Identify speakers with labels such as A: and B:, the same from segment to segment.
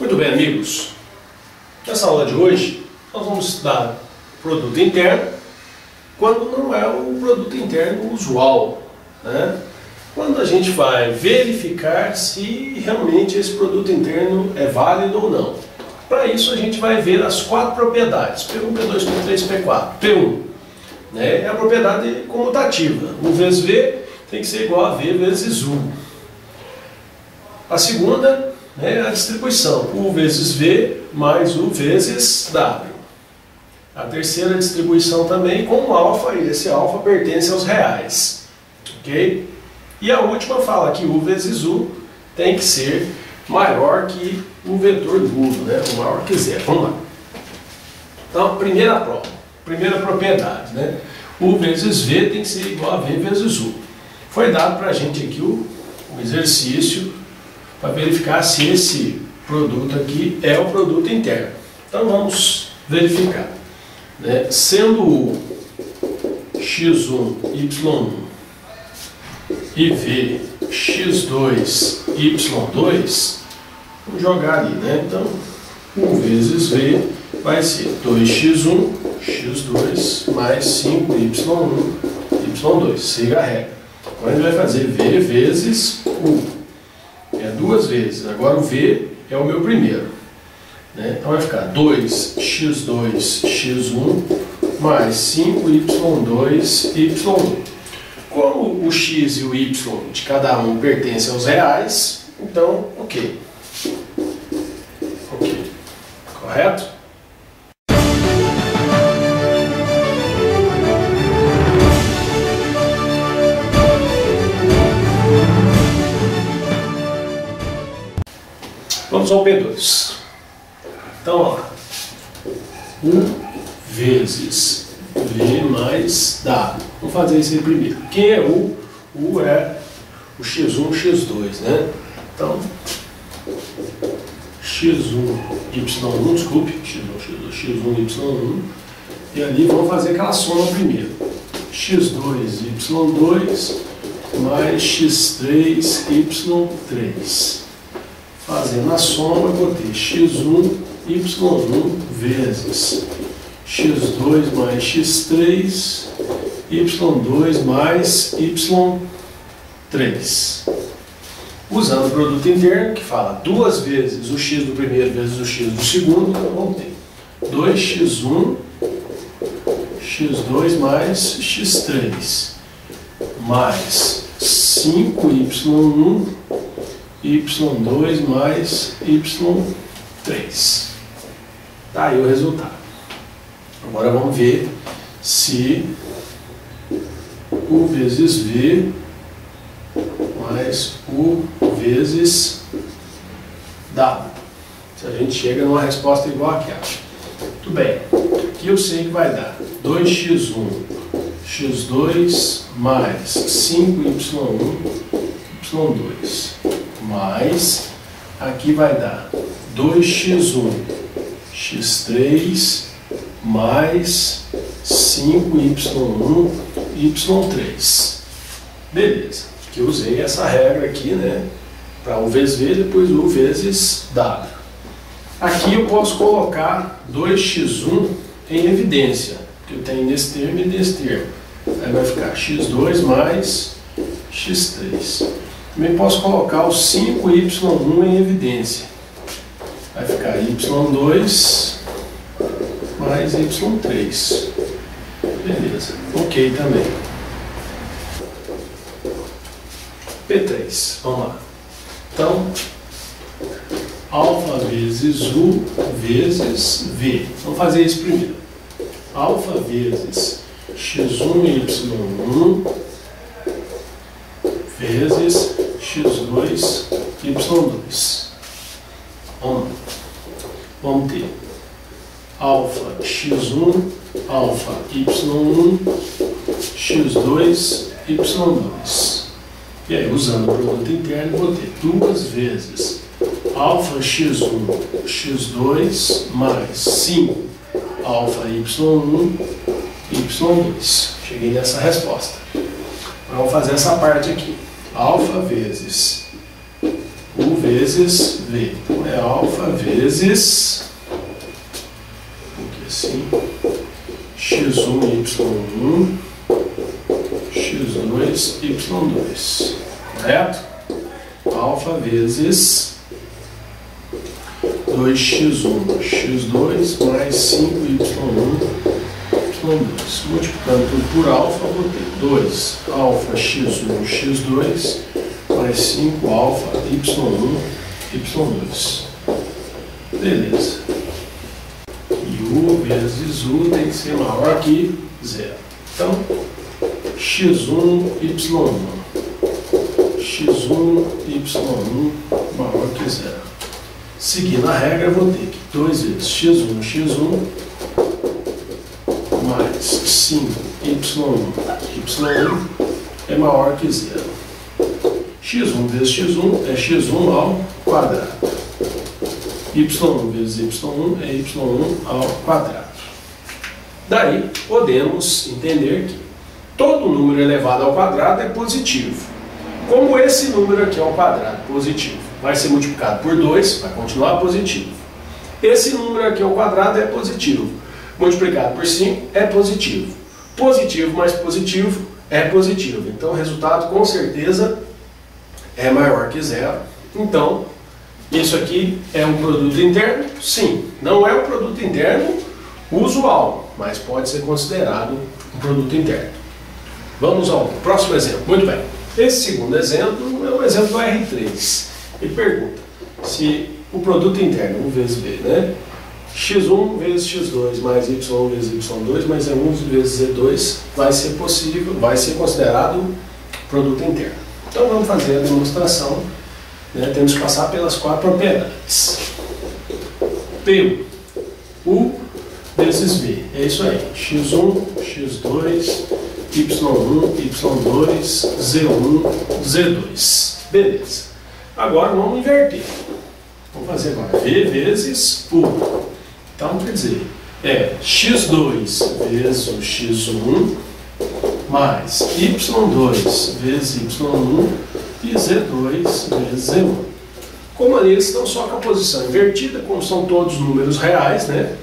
A: Muito bem, amigos. Nessa aula de hoje, nós vamos estudar produto interno quando não é o produto interno usual. Né? Quando a gente vai verificar se realmente esse produto interno é válido ou não. Para isso, a gente vai ver as quatro propriedades: P1, P2, P3, P4. P1 né, é a propriedade comutativa. U vezes V tem que ser igual a V vezes U. A segunda é a distribuição, U vezes V mais U vezes W. A terceira distribuição também com alfa, e esse alfa pertence aos reais. Ok? E a última fala que U vezes U tem que ser maior que o vetor nulo, né? o maior que zero. Vamos lá. Então, primeira prova, primeira propriedade, né? U vezes V tem que ser igual a V vezes U. Foi dado para a gente aqui o, o exercício para verificar se esse produto aqui é o produto interno. Então vamos verificar. Né? Sendo o x1, y1 e v x2, y2, vamos jogar ali, né? Então, 1 vezes v vai ser 2x1, x2 mais 5y1, y2. Siga a regra. Agora a gente vai fazer v vezes u é duas vezes. Agora o V é o meu primeiro. Né? Então vai ficar 2x2, x1 mais 5y2, y1. Como o x e o y de cada um pertencem aos reais, então, ok. Ok. Correto? Vamos ao P2. Então, ó, 1 vezes V mais W. Vamos fazer isso aí primeiro. Quem é U? U é o X1, X2, né? Então, X1, Y1, desculpe, X1, X2, X1, Y1. E ali vamos fazer aquela soma primeiro. X2, Y2 mais X3, Y3 fazendo a soma, eu botei x1, y1 vezes x2 mais x3, y2 mais y3. Usando o produto interno, que fala duas vezes o x do primeiro vezes o x do segundo, vamos ter 2x1, x2 mais x3, mais 5y1 y2 mais y3. Tá aí o resultado. Agora vamos ver se U vezes V mais U vezes W. Se a gente chega numa resposta igual àquela. Muito bem. Aqui eu sei que vai dar 2x1, x2 mais 5y1, y2 mais, aqui vai dar 2x1, x3 mais 5y1, y3. Beleza, que usei essa regra aqui, né? Para U vezes V, depois U vezes W. Aqui eu posso colocar 2x1 em evidência, que eu tenho nesse termo e nesse termo. Aí vai ficar x2 mais x3. Também posso colocar o 5y1 em evidência. Vai ficar y2 mais y3. Beleza. Ok também. P3. Vamos lá. Então, alfa vezes U vezes V. Vamos fazer isso primeiro. Alfa vezes x1y1 vezes x2, y2. Vamos, vamos ter alfa x1, alfa y1, x2, y2. E aí, usando o produto interno, vou ter duas vezes alfa x1, x2 mais 5 alfa y1, y2. Cheguei nessa resposta. Vamos fazer essa parte aqui alfa vezes U vezes V. Então é alfa vezes aqui assim x1 y1 x2 y2. Correto? Alfa vezes 2x1 x2 mais 5y1 y2. Multiplicando tudo por alfa, vou ter 2 alfa x1 x2 mais 5 alfa y1 y2. Beleza. E u vezes u tem que ser maior que zero. Então, x1 y1 x1 y1 maior que zero. Seguindo a regra, vou ter que 2 vezes x1 x1 mais 5 y1 y1 é maior que zero. x1 vezes x1 é x1 ao quadrado. y1 vezes y1 é y1 ao quadrado. Daí, podemos entender que todo número elevado ao quadrado é positivo. Como esse número aqui ao quadrado, positivo, vai ser multiplicado por 2, vai continuar positivo. Esse número aqui ao quadrado é positivo. Multiplicado por 5 é positivo. Positivo mais positivo é positivo. Então o resultado com certeza é maior que zero. Então, isso aqui é um produto interno? Sim. Não é um produto interno usual, mas pode ser considerado um produto interno. Vamos ao próximo exemplo. Muito bem. Esse segundo exemplo é um exemplo do R3. Ele pergunta se o produto interno, 1 vezes V, né? X1 vezes x2 mais y vezes y2 mais e1 vezes e2 vai ser possível, vai ser considerado produto interno. Então vamos fazer a demonstração, né? temos que passar pelas quatro propriedades. P, U vezes V, é isso aí, x1, x2, y1, y2, z1, z2. Beleza. Agora vamos inverter. Vamos fazer agora V vezes U. Então, quer dizer, é x2 vezes o x1 mais y2 vezes y1 e z2 vezes z1. Como ali eles estão só com a posição invertida, como são todos números reais, né?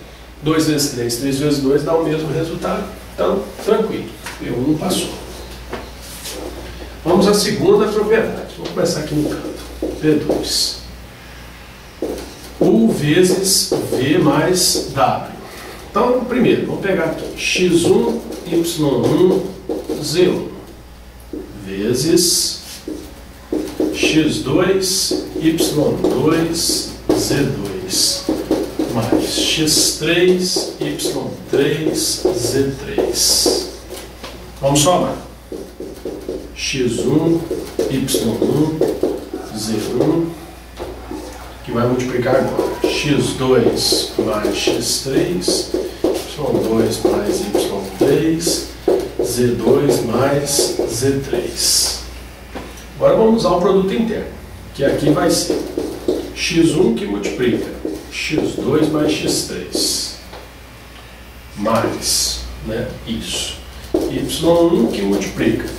A: 2 vezes 3, 3 vezes 2 dá o mesmo resultado. Então, tranquilo. P1 passou. Vamos à segunda propriedade. Vamos começar aqui no canto. P2. U vezes V mais W. Então, primeiro, vamos pegar aqui. X1, Y1, Z1. Vezes X2, Y2, Z2 mais x3, y3, z3. Vamos somar. x1, y1, z1, que vai multiplicar agora. X2 mais x3, y2 mais y3, z2 mais z3. Agora vamos usar o produto interno, que aqui vai ser x1 que multiplica x2 mais x3 mais né, isso y1 que multiplica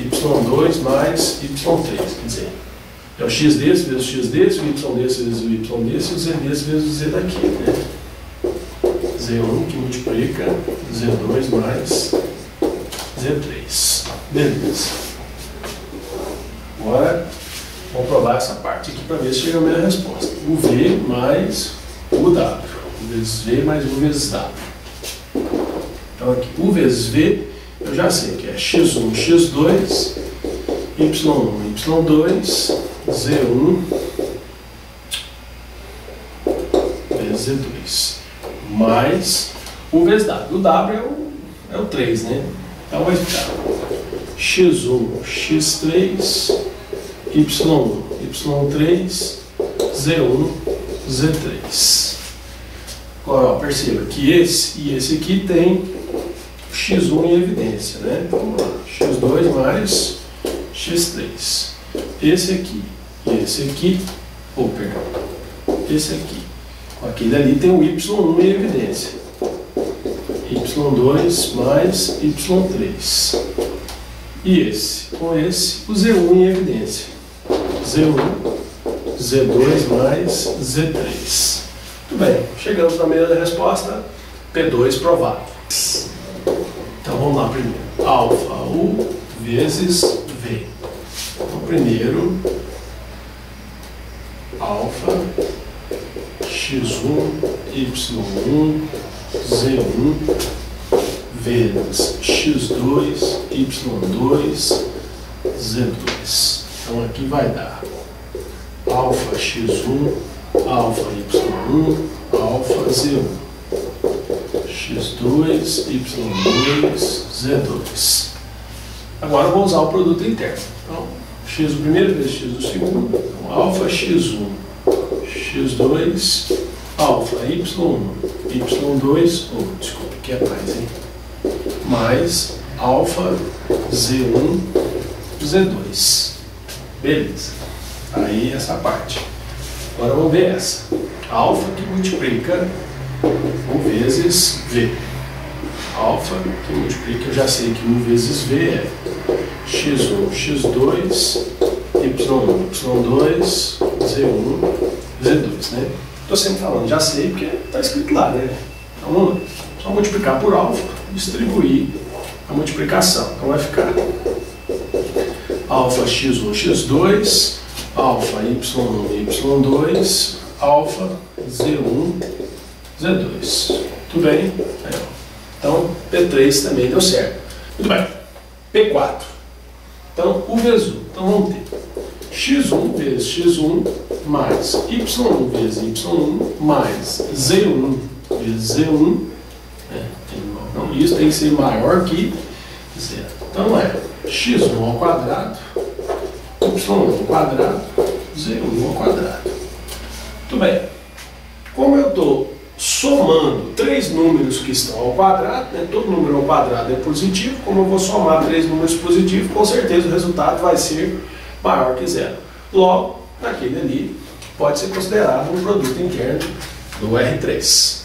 A: y2 mais y3 quer dizer é o x desse vezes o x desse o y desse vezes o y desse o z desse vezes o z daqui né? z1 que multiplica z2 mais z3 beleza agora vamos provar essa parte aqui para ver se chega a mesma resposta o v mais U W. Vezes V mais U vezes W. Então aqui, U vezes V, eu já sei que é X1, X2, Y1, Y2, Z1 vezes Z2. Mais U vezes W. O W é o, é o 3, né? Então vai ficar X1, X3, Y1, Y3, Z1, Z3. Agora, ó, perceba que esse e esse aqui tem x1 em evidência, né? Então, vamos lá, x2 mais x3. Esse aqui esse aqui, ou perdão, esse aqui, aquele ali tem o y1 em evidência. y2 mais y3. E esse, com esse, o z1 em evidência. z1, Z2 mais Z3. Muito bem, chegamos na mesma resposta, P2 provado. Então vamos lá primeiro. Alfa U vezes V. Então primeiro, alfa x1, y1, z1 vezes x2, y2, z2. Então aqui vai dar alfa x1, alfa y1, alfa z1, x2, y2, z2. Agora eu vou usar o produto interno. Então, x do primeiro vezes x do segundo, então, alfa x1, x2, alfa y1, y2, oh, desculpa, aqui é mais, hein? Mais alfa z1, z2. Beleza. Aí essa parte. Agora vamos ver essa. Alfa que multiplica o vezes V. Alfa que multiplica, eu já sei que 1 vezes V é x1, x2, y1, y2, z1, z2, né? Estou sempre falando, já sei porque está escrito lá, né? Então, só multiplicar por alfa, distribuir a multiplicação. Então vai ficar alfa x1, x2, alfa y1, y2, alfa z1, z2. Tudo bem? Então, P3 também deu certo. Muito bem. P4. Então, o vezes 1. Então, vamos ter x1 vezes x1 mais y1 vezes y1 mais z1 vezes z1. É, então, isso tem que ser maior que zero. Então, é x1 ao quadrado y1 ao quadrado, z1 ao quadrado. Muito bem. Como eu estou somando três números que estão ao quadrado, né, todo número ao quadrado é positivo, como eu vou somar três números positivos, com certeza o resultado vai ser maior que zero. Logo, aquele ali pode ser considerado um produto interno do R3.